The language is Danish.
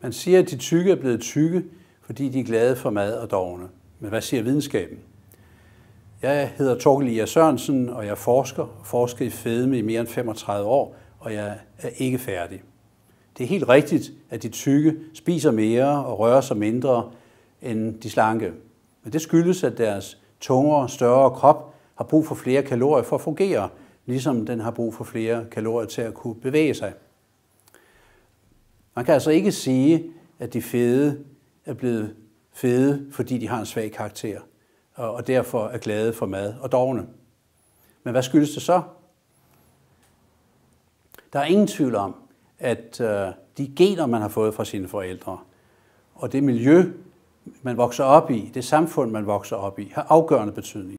Man siger, at de tykke er blevet tykke, fordi de er glade for mad og dogne. Men hvad siger videnskaben? Jeg hedder Torkel Ia Sørensen, og jeg forsker og forsker i fedme i mere end 35 år, og jeg er ikke færdig. Det er helt rigtigt, at de tykke spiser mere og rører sig mindre end de slanke. Men det skyldes, at deres tungere, større krop har brug for flere kalorier for at fungere, ligesom den har brug for flere kalorier til at kunne bevæge sig. Man kan altså ikke sige, at de fede er blevet fede, fordi de har en svag karakter, og derfor er glade for mad og dogne. Men hvad skyldes det så? Der er ingen tvivl om, at øh, de gener, man har fået fra sine forældre, og det miljø, man vokser op i, det samfund, man vokser op i, har afgørende betydning.